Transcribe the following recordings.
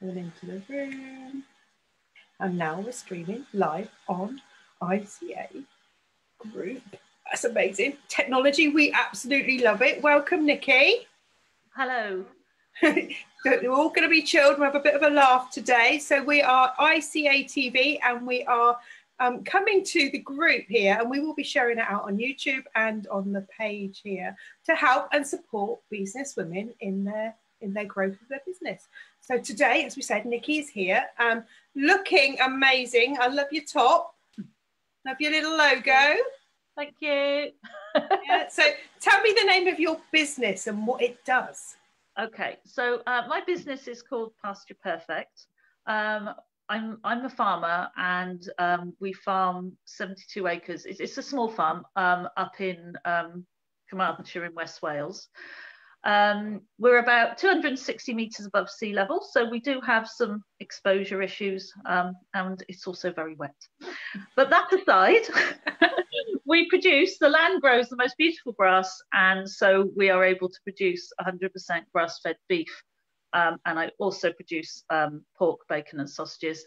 and into the room. And now we're streaming live on ICA Group. That's amazing. Technology, we absolutely love it. Welcome, Nikki. Hello. we're all going to be chilled. We'll have a bit of a laugh today. So we are ICA TV and we are um, coming to the group here and we will be sharing it out on YouTube and on the page here to help and support business women in their in their growth of their business. So today, as we said, Nikki is here, um, looking amazing. I love your top. Love your little logo. Thank you. yeah, so tell me the name of your business and what it does. Okay, so uh, my business is called Pasture Perfect. Um, I'm I'm a farmer and um, we farm 72 acres. It's, it's a small farm um, up in um, Carmarthenshire in West Wales. Um, we're about 260 metres above sea level, so we do have some exposure issues um, and it's also very wet. But that aside, we produce, the land grows the most beautiful grass and so we are able to produce 100% grass-fed beef um, and I also produce um, pork, bacon, and sausages,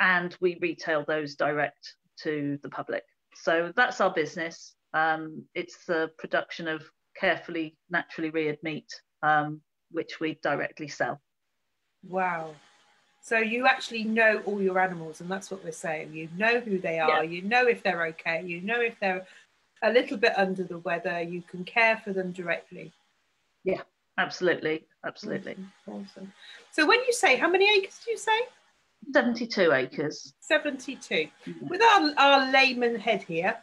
and we retail those direct to the public. So that's our business. Um, it's the production of carefully, naturally reared meat, um, which we directly sell. Wow. So you actually know all your animals, and that's what we're saying. You know who they are. Yeah. You know if they're okay. You know if they're a little bit under the weather. You can care for them directly. Yeah, absolutely absolutely. Awesome. awesome. So when you say, how many acres do you say? 72 acres. 72. With our, our layman head here,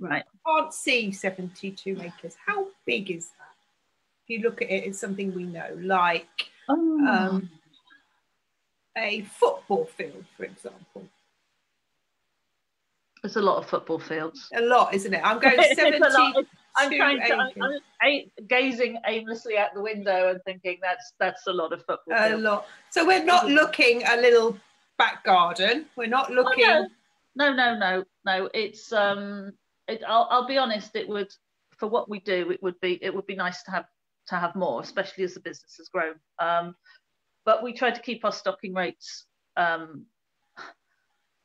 right, can't see 72 acres. How big is that? If you look at it, it's something we know, like oh. um, a football field, for example. There's a lot of football fields. A lot, isn't it? I'm going 70. I'm trying to. I'm, I'm, gazing aimlessly out the window and thinking that's that's a lot of football. A field. lot. So we're not looking a little back garden. We're not looking. Oh, no. no, no, no, no. It's um. It, I'll, I'll be honest. It would for what we do. It would be it would be nice to have to have more, especially as the business has grown. Um, but we try to keep our stocking rates. Um,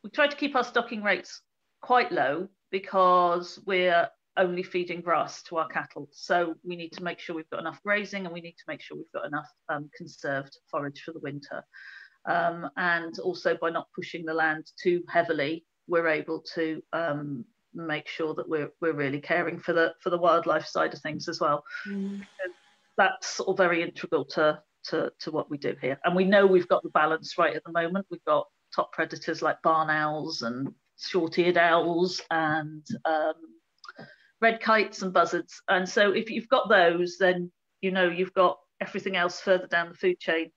we try to keep our stocking rates quite low because we're only feeding grass to our cattle. So we need to make sure we've got enough grazing and we need to make sure we've got enough um, conserved forage for the winter. Um, and also by not pushing the land too heavily, we're able to um, make sure that we're, we're really caring for the for the wildlife side of things as well. Mm. That's all very integral to, to, to what we do here. And we know we've got the balance right at the moment. We've got top predators like barn owls and short-eared owls and um, red kites and buzzards. And so if you've got those, then you know you've got everything else further down the food chain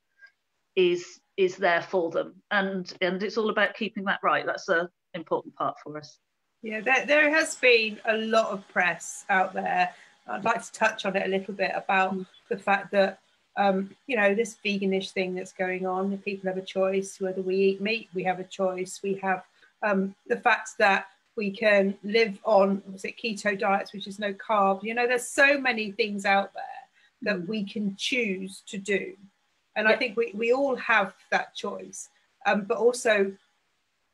is is there for them. And and it's all about keeping that right. That's an important part for us. Yeah, there, there has been a lot of press out there. I'd like to touch on it a little bit about mm. the fact that um, you know this veganish thing that's going on. People have a choice whether we eat meat. We have a choice. We have um, the fact that we can live on was it keto diets which is no carb you know there's so many things out there that mm. we can choose to do and yeah. i think we, we all have that choice um, but also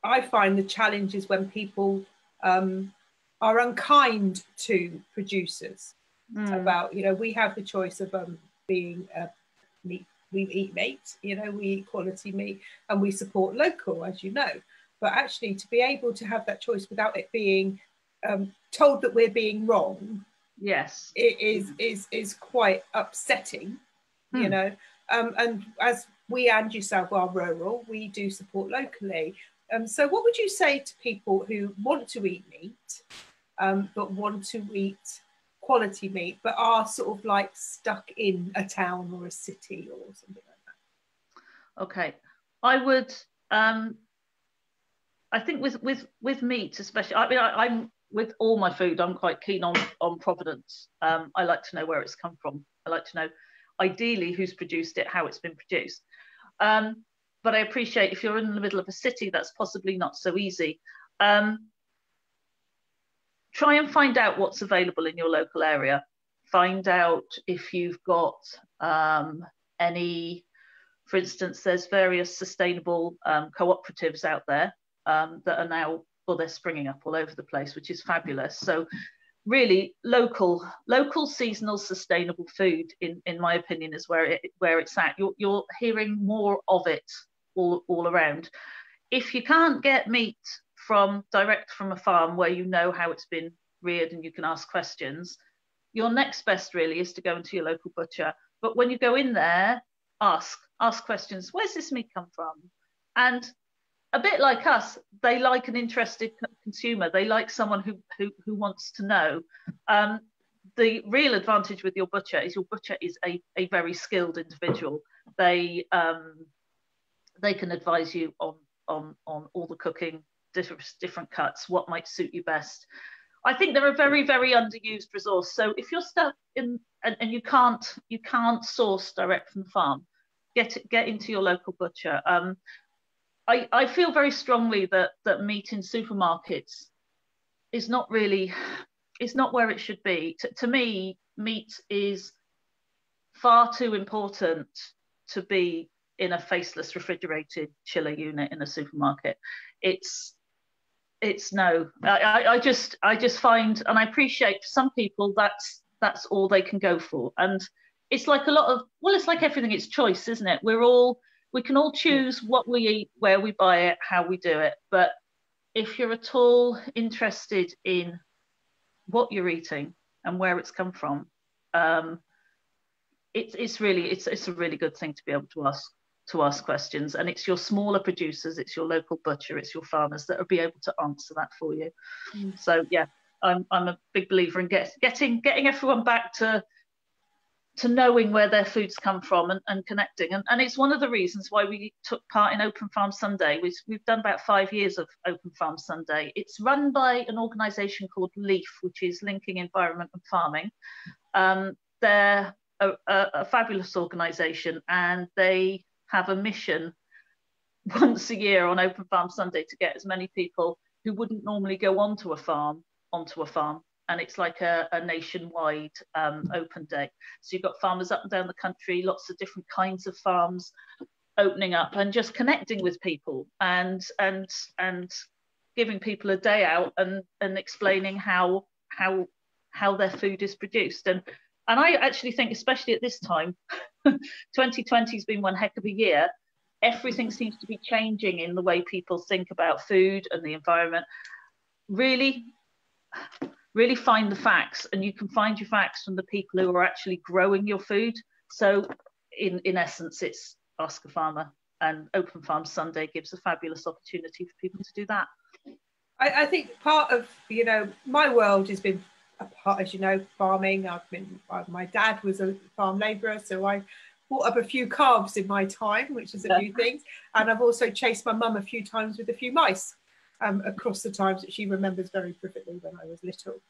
i find the challenge is when people um, are unkind to producers mm. about you know we have the choice of um, being a meat we eat meat you know we eat quality meat and we support local as you know but actually to be able to have that choice without it being um, told that we're being wrong yes it is is is quite upsetting hmm. you know um, and as we and yourself are rural we do support locally um, so what would you say to people who want to eat meat um, but want to eat quality meat but are sort of like stuck in a town or a city or something like that okay i would um, I think with with with meat, especially, I mean, I, am with all my food. I'm quite keen on on provenance. Um, I like to know where it's come from. I like to know, ideally, who's produced it, how it's been produced. Um, but I appreciate if you're in the middle of a city, that's possibly not so easy. Um, try and find out what's available in your local area. Find out if you've got um, any for instance, there's various sustainable um, cooperatives out there um, that are now, well, they're springing up all over the place, which is fabulous. So really local, local seasonal sustainable food, in, in my opinion, is where, it, where it's at. You're, you're hearing more of it all, all around. If you can't get meat from direct from a farm where you know how it's been reared and you can ask questions, your next best really is to go into your local butcher. But when you go in there, ask, ask questions. Where's this meat come from? And a bit like us, they like an interested consumer. They like someone who who, who wants to know. Um, the real advantage with your butcher is your butcher is a, a very skilled individual. They um, they can advise you on on on all the cooking, different different cuts, what might suit you best. I think they're a very very underused resource. So if you're stuck in and, and you can't you can't source direct from the farm, get get into your local butcher. Um, I, I feel very strongly that that meat in supermarkets is not really it's not where it should be. T- to me, meat is far too important to be in a faceless refrigerated chiller unit in a supermarket. It's it's no. I, I just I just find and I appreciate for some people that's that's all they can go for. And it's like a lot of well, it's like everything, it's choice, isn't it? We're all we can all choose what we eat, where we buy it, how we do it. But if you're at all interested in what you're eating and where it's come from, um, it's it's really it's it's a really good thing to be able to ask to ask questions. And it's your smaller producers, it's your local butcher, it's your farmers that will be able to answer that for you. Mm. So yeah, I'm I'm a big believer in get, getting getting everyone back to to knowing where their foods come from and, and connecting. And, and it's one of the reasons why we took part in Open Farm Sunday. We've, we've done about five years of Open Farm Sunday. It's run by an organisation called LEAF, which is Linking Environment and Farming. Um, they're a, a, a fabulous organisation and they have a mission once a year on Open Farm Sunday to get as many people who wouldn't normally go onto a farm onto a farm and it's like a, a nationwide um, open day. So you've got farmers up and down the country, lots of different kinds of farms opening up and just connecting with people and and and giving people a day out and and explaining how how how their food is produced and and I actually think especially at this time 2020 has been one heck of a year. Everything seems to be changing in the way people think about food and the environment. Really really find the facts and you can find your facts from the people who are actually growing your food. So in in essence it's ask a farmer and open farm sunday gives a fabulous opportunity for people to do that. I, I think part of you know my world has been as you know farming i've been my dad was a farm labourer so i brought up a few calves in my time which is a few things and i've also chased my mum a few times with a few mice um, across the times that she remembers very vividly when I was little.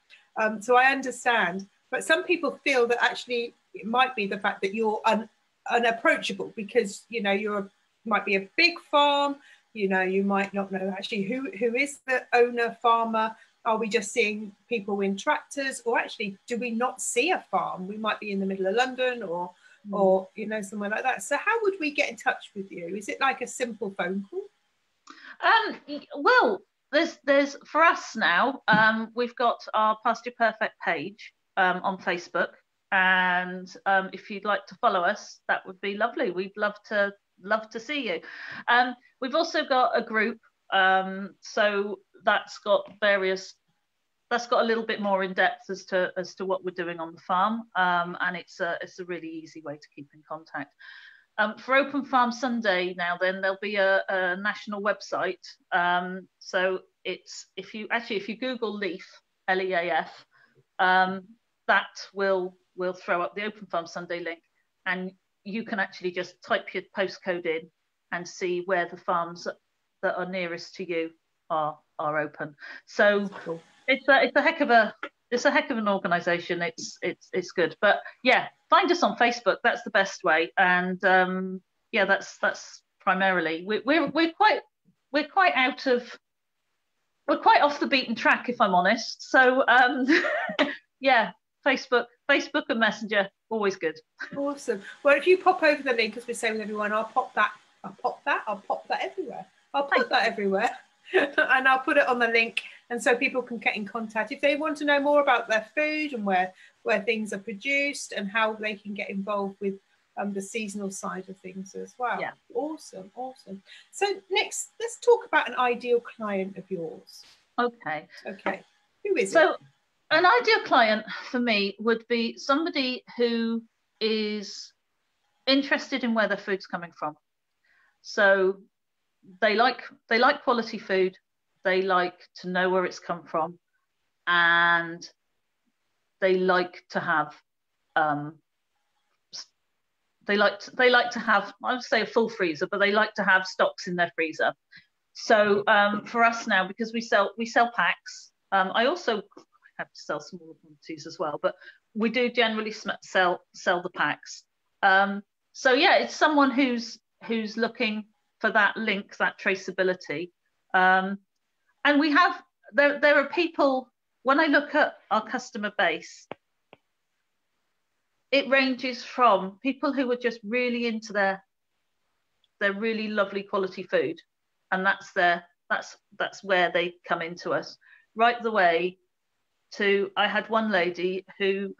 Um, so I understand, but some people feel that actually it might be the fact that you're un, unapproachable because you know you're might be a big farm. You know, you might not know actually who who is the owner farmer. Are we just seeing people in tractors, or actually do we not see a farm? We might be in the middle of London, or mm. or you know somewhere like that. So how would we get in touch with you? Is it like a simple phone call? Um, well, there's there's for us now. Um, we've got our Pasture Perfect page um, on Facebook, and um, if you'd like to follow us, that would be lovely. We'd love to love to see you. Um, we've also got a group, um, so that's got various. That's got a little bit more in depth as to as to what we're doing on the farm, um, and it's a it's a really easy way to keep in contact. Um, for Open Farm Sunday now, then there'll be a, a national website. Um, so it's if you actually if you Google Leaf L E A F, um, that will will throw up the Open Farm Sunday link, and you can actually just type your postcode in and see where the farms that are nearest to you are are open. So cool. it's a it's a heck of a it's a heck of an organisation. It's it's it's good. But yeah, find us on Facebook. That's the best way. And um, yeah, that's that's primarily we're, we're we're quite we're quite out of we're quite off the beaten track if I'm honest. So um, yeah, Facebook, Facebook and Messenger, always good. Awesome. Well, if you pop over the link, as we're saying with everyone, I'll pop that. I'll pop that. I'll pop that everywhere. I'll put that everywhere, and I'll put it on the link, and so people can get in contact if they want to know more about their food and where where things are produced and how they can get involved with um, the seasonal side of things as well. Yeah. Awesome, awesome. So next, let's talk about an ideal client of yours. Okay. Okay. Who is so, it? So an ideal client for me would be somebody who is interested in where their food's coming from. So they like they like quality food. They like to know where it's come from, and they like to have um, they like to, they like to have I would say a full freezer, but they like to have stocks in their freezer. So um, for us now, because we sell we sell packs, um, I also have to sell smaller quantities as well, but we do generally sell sell the packs. Um, so yeah, it's someone who's who's looking for that link, that traceability, um, and we have there there are people. When I look at our customer base, it ranges from people who are just really into their their really lovely quality food and that's their that's that's where they come into us right the way to i had one lady who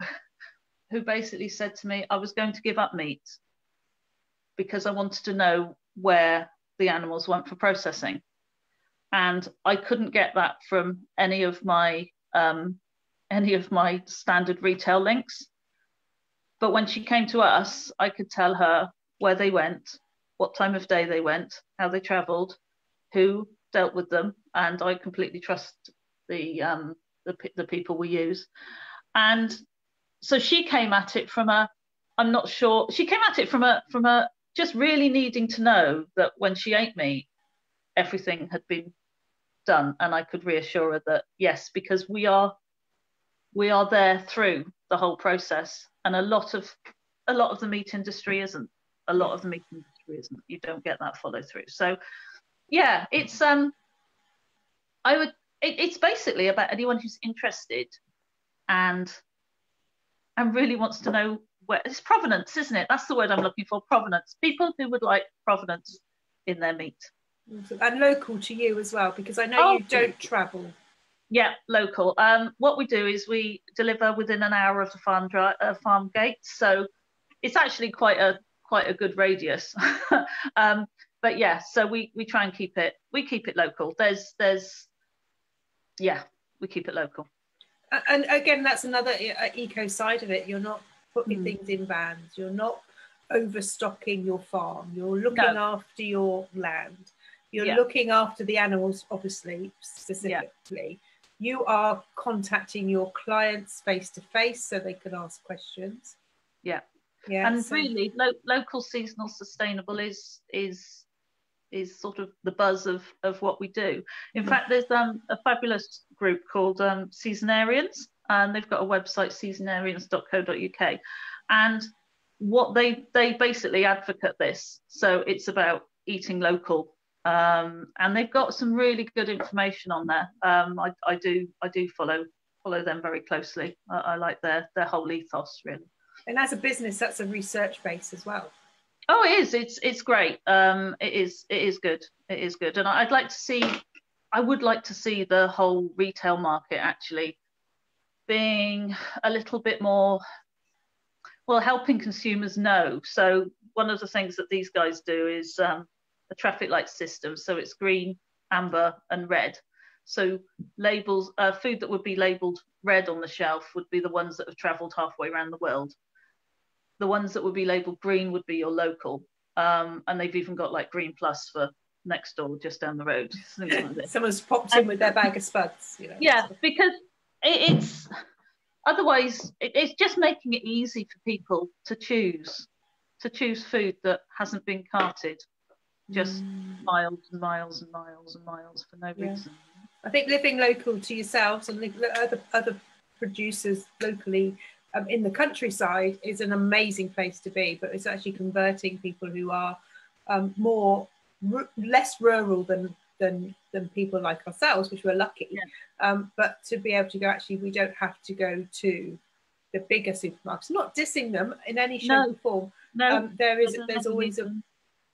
who basically said to me i was going to give up meat because i wanted to know where the animals went for processing and i couldn't get that from any of my um, any of my standard retail links but when she came to us, I could tell her where they went, what time of day they went, how they travelled, who dealt with them, and I completely trust the um, the, the people we use. And so she came at it from a, I'm not sure. She came at it from a from a just really needing to know that when she ate meat, everything had been done, and I could reassure her that yes, because we are we are there through the whole process and a lot of a lot of the meat industry isn't. A lot of the meat industry isn't. You don't get that follow through. So yeah it's um i would it, it's basically about anyone who's interested and and really wants to know where it's provenance isn't it that's the word i'm looking for provenance people who would like provenance in their meat and local to you as well because i know oh, you don't travel yeah, local. Um, what we do is we deliver within an hour of the farm dry, uh, farm gate, so it's actually quite a quite a good radius. um, but yeah, so we we try and keep it we keep it local. There's there's yeah, we keep it local. And again, that's another uh, eco side of it. You're not putting mm. things in vans. You're not overstocking your farm. You're looking no. after your land. You're yeah. looking after the animals, obviously, specifically. Yeah you are contacting your clients face to face so they can ask questions. Yeah. Yeah. And so. really lo- local seasonal sustainable is is is sort of the buzz of of what we do. In mm-hmm. fact, there's um, a fabulous group called um, Seasonarians, and they've got a website seasonarians.co.uk, and what they they basically advocate this. So it's about eating local um, and they've got some really good information on there. Um, I, I, do I do follow follow them very closely. I, I, like their their whole ethos really. And as a business, that's a research base as well. Oh, it is. It's it's great. Um, it is it is good. It is good. And I'd like to see. I would like to see the whole retail market actually being a little bit more well helping consumers know so one of the things that these guys do is um, a traffic light system. So it's green, amber, and red. So labels, uh, food that would be labelled red on the shelf would be the ones that have travelled halfway around the world. The ones that would be labelled green would be your local, um, and they've even got like Green Plus for next door, just down the road. Like Someone's popped in with their bag of spuds. You know, yeah, because it, it's otherwise it, it's just making it easy for people to choose to choose food that hasn't been carted just mm. miles and miles and miles and miles for no yeah. reason. I think living local to yourselves and other other producers locally um, in the countryside is an amazing place to be. But it's actually converting people who are um, more less rural than than than people like ourselves, which we're lucky. Yeah. Um, but to be able to go, actually, we don't have to go to the bigger supermarkets. Not dissing them in any shape No. or form. No, Um, there is there's always a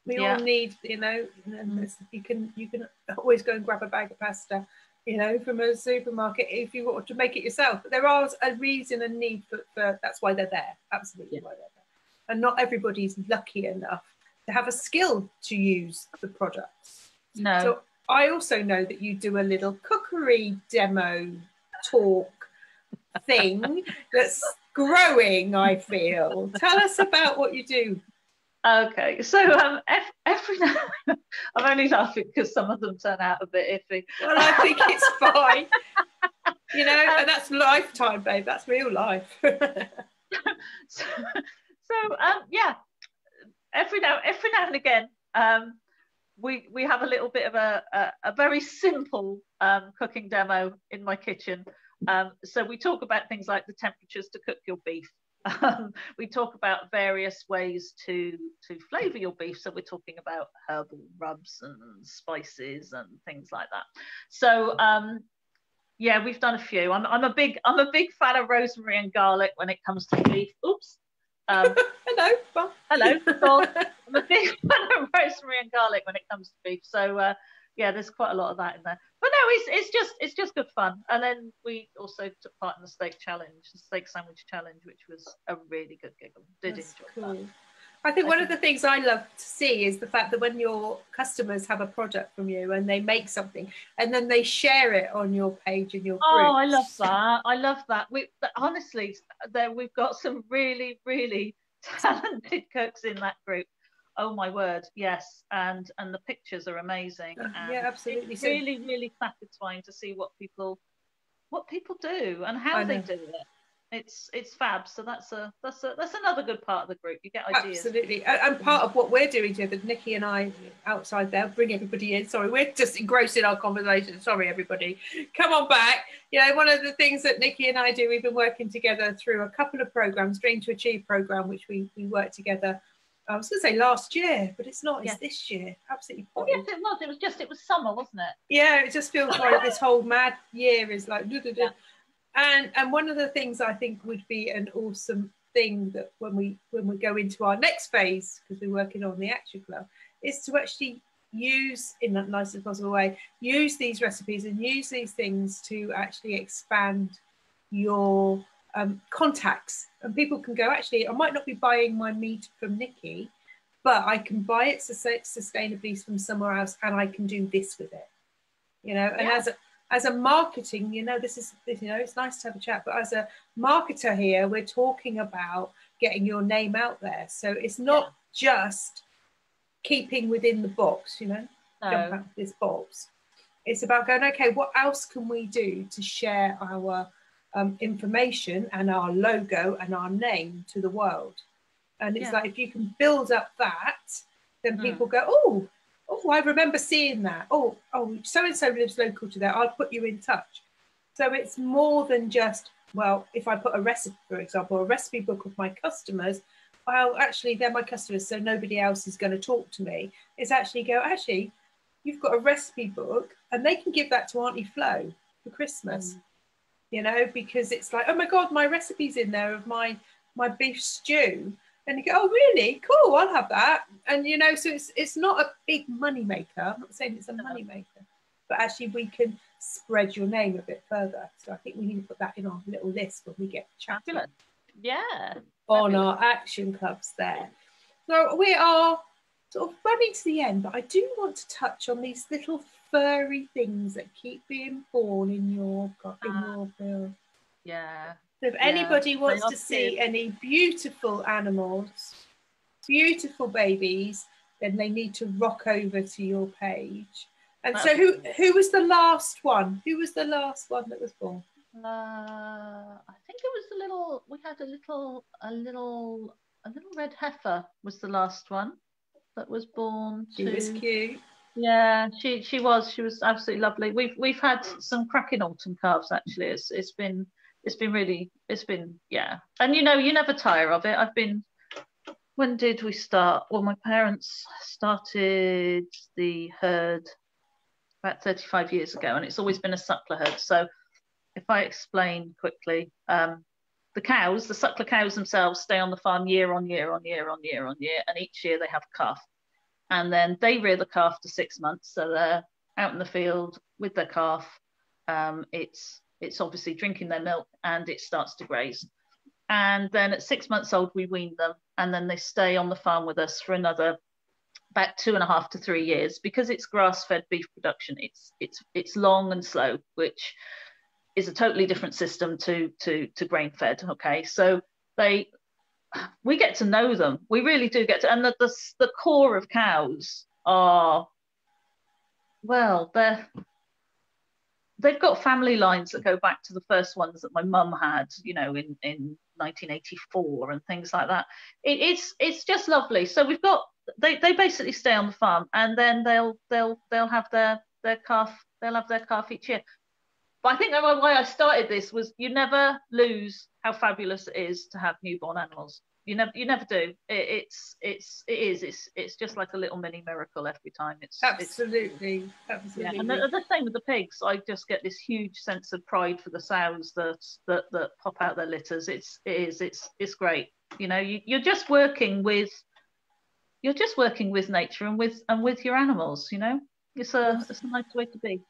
we Yeah. all need you know Mm. you can you can always go and grab a bag of pasta you know from a supermarket if you want to make it yourself but there are a reason and need for, for that's why they're there absolutely Yeah. why they're there and not everybody's lucky enough to have a skill to use the products No. so i also know that you do a little cookery demo talk thing that's growing i feel tell us about what you do Okay, so um, every now I'm only laughing because some of them turn out a bit iffy. Well, I think it's fine. You know, and that's lifetime, babe. That's real life. so, so um, yeah, every now every now and again, um, we we have a little bit of a a, a very simple um, cooking demo in my kitchen. Um, so we talk about things like the temperatures to cook your beef. Um, we talk about various ways to to flavour your beef. So we're talking about herbal rubs and spices and things like that. So um, yeah, we've done a few. I'm, I'm a big I'm a big fan of rosemary and garlic when it comes to beef. Oops. Um, Hello. Bob. hello. I'm a big fan of rosemary and garlic when it comes to beef. So uh, yeah, there's quite a lot of that in there. But no, it's it's just it's just good fun. And then we also took part in the steak challenge, the steak sandwich challenge, which was a really good giggle. Did That's enjoy that. I think one of the things I love to see is the fact that when your customers have a product from you and they make something and then they share it on your page and your group. Oh, I love that. I love that. We honestly, there we've got some really, really talented cooks in that group. Oh my word, yes, and and the pictures are amazing. And yeah, absolutely. It's really, really satisfying to see what people what people do and how they do it. It's it's fab. So that's a that's a that's another good part of the group. You get ideas. Absolutely. And part of what we're doing together, Nikki and I outside there, bring everybody in. Sorry, we're just engrossed in our conversation. Sorry, everybody. Come on back. You know, one of the things that Nikki and I do, we've been working together through a couple of programs, Dream to Achieve program, which we, we worked together. I was going to say last year, but it's not. It's Yeah. this year. Absolutely. Oh, yes, it was. It was just it was summer, wasn't it? Yeah, it just feels like this whole mad year is like. duh, duh, duh. Yeah. And and one of the things I think would be an awesome thing that when we when we go into our next phase because we're working on the action club is to actually use in the nicest possible way use these recipes and use these things to actually expand your um, contacts and people can go actually i might not be buying my meat from nikki but i can buy it sustainably from somewhere else and i can do this with it you know and Yeah. as a as a marketing you know this is you know it's nice to have a chat but as a marketer here we're talking about getting your name out there so it's not just keeping within the box you know No. this box it's about going okay what else can we do to share our um, information and our logo and our name to the world and it's Yeah. like if you can build up that then Mm. people go oh oh i remember seeing that. Oh oh so and so lives local to there. I'll put you in touch. So it's more than just well if i put a recipe for example a recipe book of my customers well actually they're my customers so nobody else is going to talk to me. It's actually go actually you've got a recipe book and they can give that to auntie flo for christmas Mm. you know because it's like oh my god my recipe's in there of my my beef stew and you go oh really cool i'll have that and you know so it's it's not a big money maker i'm not saying it's a money maker but actually we can spread your name a bit further so i think we need to put that in our little list when we get chatting. Yeah. on our action clubs there. So we are sort of running to the end, but I do want to touch on these little furry things that keep being born in your in Ah. your field. Yeah. So if Yeah, anybody wants to see cute. any beautiful animals, beautiful babies, then they need to rock over to your page. And so who who was the last one? Who was the last one that was born? Uh, I think it was a little. We had a little, a little, a little red heifer was the last one that was born. She to, was cute. Yeah, she she was. She was absolutely lovely. We've we've had some cracking autumn calves actually. It's it's been it's been really it's been yeah. And you know you never tire of it. I've been. When did we start? Well, my parents started the herd about 35 years ago, and it's always been a suckler herd. So, if I explain quickly, um, the cows, the suckler cows themselves, stay on the farm year on year on year on year on year, and each year they have a calf. And then they rear the calf to six months, so they're out in the field with their calf. Um, it's it's obviously drinking their milk and it starts to graze. And then at six months old, we wean them, and then they stay on the farm with us for another about two and a half to three years because it's grass-fed beef production. It's it's it's long and slow, which is a totally different system to to to grain-fed. Okay, so they we get to know them. We really do get to, and the the, the core of cows are well, they're they've got family lines that go back to the first ones that my mum had, you know, in, in 1984 and things like that. It, it's it's just lovely. So we've got they, they basically stay on the farm and then they'll they'll they'll have their their calf they'll have their calf each year. But I think that why I started this was you never lose how fabulous it is to have newborn animals you never you never do. It, it's it's it is it's it's just like a little mini miracle every time. It's absolutely it's, absolutely. Yeah. and the, the same with the pigs. I just get this huge sense of pride for the sows that that that pop out their litters. It's it is it's it's great. You know you, you're just working with you're just working with nature and with and with your animals you know? It's a it's a nice way to be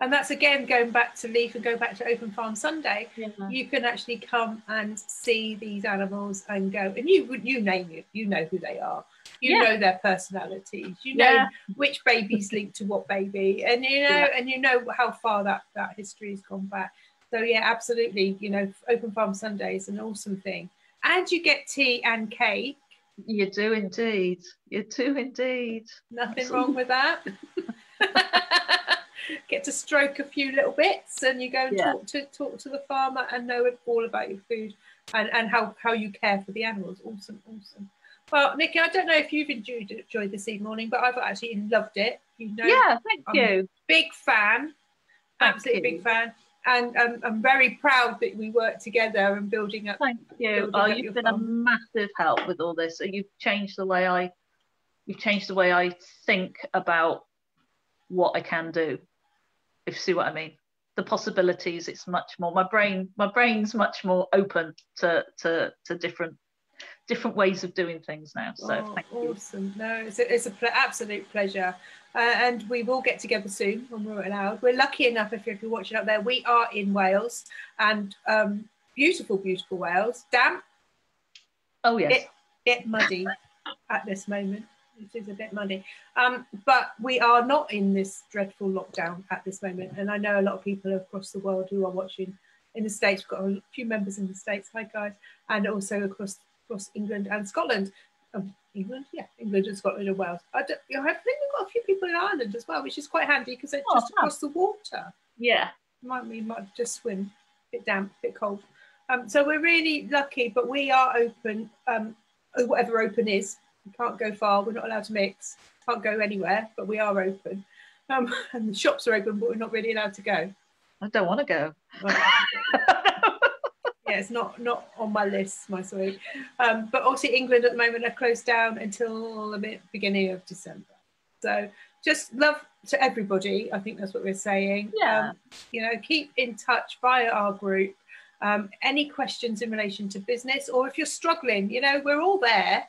and that's again going back to leaf and go back to open farm sunday yeah. you can actually come and see these animals and go and you you name it you know who they are. You yeah. know their personalities. You know yeah. which baby's linked to what baby. And you know and you know how far that that history has gone back. So yeah absolutely you know open farm sunday is an awesome thing. And you get tea and cake. You do indeed. You do indeed. Nothing wrong with that get to stroke a few little bits and you go and yeah. talk to talk to the farmer and know all about your food and, and how, how you care for the animals. Awesome, awesome. Well, Nikki, I don't know if you've enjoyed enjoyed this morning, but I've actually loved it. You know, yeah, thank I'm you. Big fan, thank absolutely you. big fan, and um, I'm very proud that we work together and building up. Thank you. Oh, you've been farm. a massive help with all this. You've changed the way I, you've changed the way I think about what I can do if you see what I mean. The possibilities, it's much more my brain, my brain's much more open to to to different different ways of doing things now. So oh, thank you. Awesome. No, it's a, it's an pl- absolute pleasure. Uh, and we will get together soon when we're allowed. We're lucky enough, if you're, if you're watching up there, we are in Wales and um, beautiful, beautiful Wales. Damp. Oh, yes. Bit, bit muddy at this moment it is a bit muddy. Um, but we are not in this dreadful lockdown at this moment. And I know a lot of people across the world who are watching in the States. We've got a few members in the States. Hi, guys. And also across across England and Scotland. Um, England, yeah, England and Scotland and Wales. I, don't, I think we've got a few people in Ireland as well, which is quite handy because they're oh, just across the water. Yeah. Might we might just swim, a bit damp, a bit cold. Um, so we're really lucky, but we are open, um, whatever open is, we can't go far. We're not allowed to mix. Can't go anywhere, but we are open. Um, and the shops are open, but we're not really allowed to go. I don't want to go. yeah, it's not not on my list, my sweet. Um, but also England at the moment are closed down until the beginning of December. So just love to everybody. I think that's what we're saying. Yeah. Um, you know, keep in touch via our group. Um, any questions in relation to business, or if you're struggling, you know, we're all there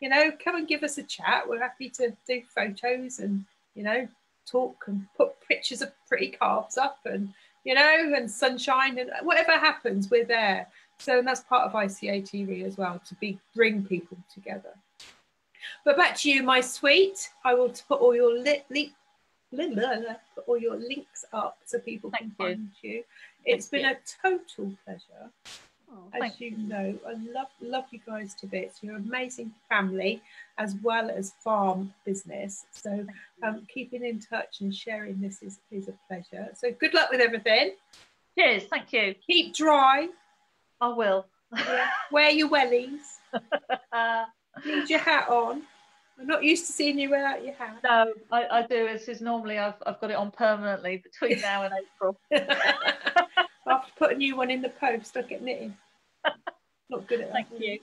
you know, come and give us a chat. We're happy to do photos and, you know, talk and put pictures of pretty calves up and, you know, and sunshine and whatever happens, we're there. So that's part of ICA TV as well, to be bring people together. But back to you, my sweet. I will put all your li- li- put all your links up so people Thank can you. find you. It's Thank been you. a total pleasure. Oh, as you, know, I love love you guys to bits. You're an amazing family as well as farm business. So um, keeping in touch and sharing this is, is a pleasure. So good luck with everything. Cheers, thank you. Keep dry. I will. Yeah. Wear your wellies. Need your hat on. I'm not used to seeing you without your hat. No, I, I do. This is normally I've, I've got it on permanently between now and April. I have to put a new one in the post. I get knitting. Not good at that. Thank you.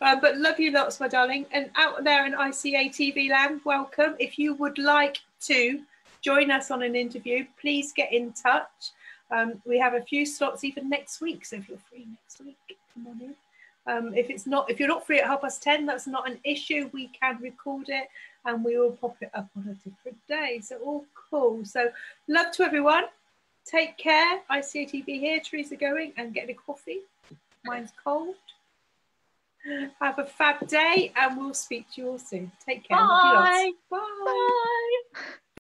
um, but love you lots, my darling. And out there in ICA TV land, welcome. If you would like to join us on an interview, please get in touch. Um, we have a few slots even next week. So if you're free next week, come on in. Um, if it's not, if you're not free at half past ten, that's not an issue. We can record it and we will pop it up on a different day. So all cool. So love to everyone. Take care. ICATV here. Theresa going and getting a coffee. Mine's cold. Have a fab day and we'll speak to you all soon. Take care. Bye. Bye. Bye.